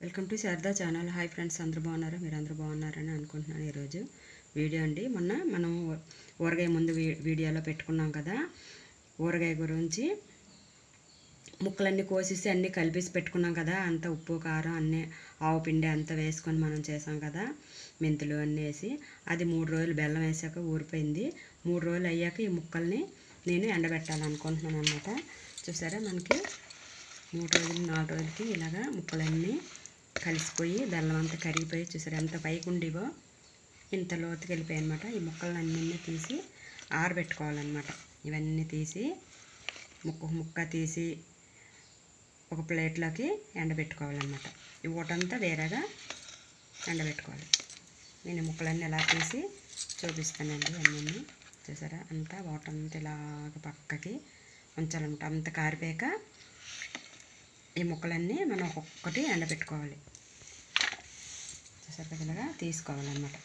Welcome to Sharada channel. Hi friends అందరూ బాగున్నారా? మీరు అందరూ బాగున్నారని అనుకుంటున్నాను ఈరోజు వీడియో అండి. మొన్న మనం ఊరగాయ ముందు వీడియోలో పెట్టుకున్నాం కదా. ఊరగాయ గురించి ముక్కలన్నీ కోసేసి అన్నీ కలిపేసి పెట్టుకున్నాం కదా. అంత ఉప్పు కారం అన్నీ ఆవు పిండి అంతా వేసుకొని మనం చేసాం కదా. మెంతులు అన్నీ వేసి అది మూడు రోజులు బెల్లం వేసాక ఊరిపోయింది. మూడు రోజులు అయ్యాక ఈ ముక్కల్ని నేను ఎండబెట్టాలనుకుంటున్నాను అనమాట చూసారా? మనకి మూడు రోజులు నాలుగు రోజులకి ఇలాగా ముక్కలన్నీ కలిసిపోయి బెల్లం అంతా కరిగిపోయి చూసారు ఎంత పైకి ఉండేవో ఇంత లోతుకి వెళ్ళిపోయాయి అనమాట ఈ అన్నీ తీసి ఆరబెట్టుకోవాలన్నమాట. ఇవన్నీ తీసి ముక్క ముక్క తీసి ఒక ప్లేట్లోకి ఎండబెట్టుకోవాలన్నమాట. ఈ ఊటంతా వేరేగా ఎండబెట్టుకోవాలి. నేను ముక్కలన్నీ ఎలా తీసి చూపిస్తానండి అన్నీ చూసారా? అంతా వాటంతా ఇలాగ పక్కకి ఉంచాలన్నమాట. అంత కారిపోయాక ఈ ముక్కలన్నీ మనం ఒక్కొక్కటి ఎండబెట్టుకోవాలి. వచ్చేసరికి ఇలాగా తీసుకోవాలన్నమాట.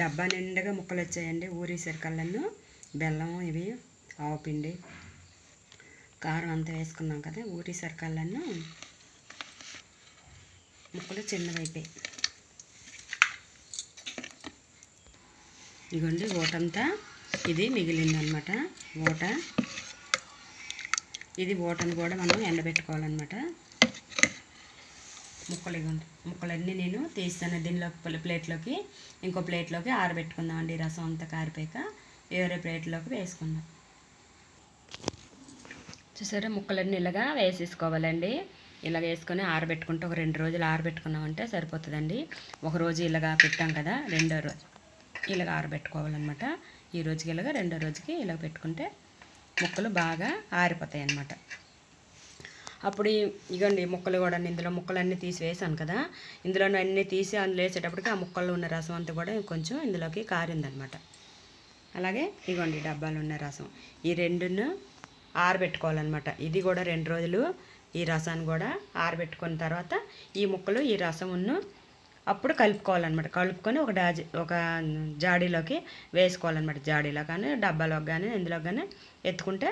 డబ్బా నిండుగా ముక్కలు వచ్చాయండి. ఊరేసరికల్లను బెల్లం ఇవి ఆవుపిండి కారం అంతా వేసుకున్నాం కదా ఊరేసరికల్లను ముక్కలు చిన్నవైపోయి ఇదిగోండి ఓటంతా ఇది మిగిలిందనమాట ఓట ఇది ఓటను కూడా మనం ఎండబెట్టుకోవాలన్నమాట. ముక్కలు ఇవ్వండి ముక్కలన్నీ నేను తీస్తాను దీనిలో ప్లేట్లోకి. ఇంకో ప్లేట్లోకి ఆరబెట్టుకుందామండి రసం అంతా కారిపోయాక. వేరే ప్లేట్లోకి వేసుకుందాం. చూసారా ముక్కలన్నీ ఇలాగా వేసేసుకోవాలండి. ఇలాగ వేసుకొని ఆరబెట్టుకుంటే ఒక రెండు రోజులు ఆరబెట్టుకున్నామంటే సరిపోతుందండి. ఒక రోజు ఇలాగా పెట్టాం కదా రెండో రోజు ఇలాగ ఆరబెట్టుకోవాలన్నమాట. ఈ రోజుకి ఇలాగ రెండో రోజుకి ఇలాగ పెట్టుకుంటే ముక్కలు బాగా ఆరిపోతాయి అన్నమాట అప్పుడు ఈ- ఇగోండి ముక్కలు కూడా ఇందులో ముక్కలన్నీ తీసి వేసాను కదా. ఇందులో అన్నీ తీసి అందులో వేసేటప్పటికి ఆ ముక్కల్లో ఉన్న రసం అంతా కూడా కొంచెం ఇందులోకి కారిందనమాట. అలాగే ఇగోండి డబ్బాలు డబ్బాలో ఉన్న రసం. ఈ రెండును ఆరబెట్టుకోవాలన్నమాట ఇది కూడా రెండు రోజులు ఈ రసాన్ని కూడా ఆరబెట్టుకున్న తర్వాత ఈ ముక్కలు ఈ రసమును అప్పుడు కలుపుకోవాలన్నమాట కలుపుకొని ఒక డాజీ ఒక జాడీలోకి వేసుకోవాలన్నమాట జాడీలో కానీ డబ్బాలో కానీ ఇందులో కానీ ఎత్తుకుంటే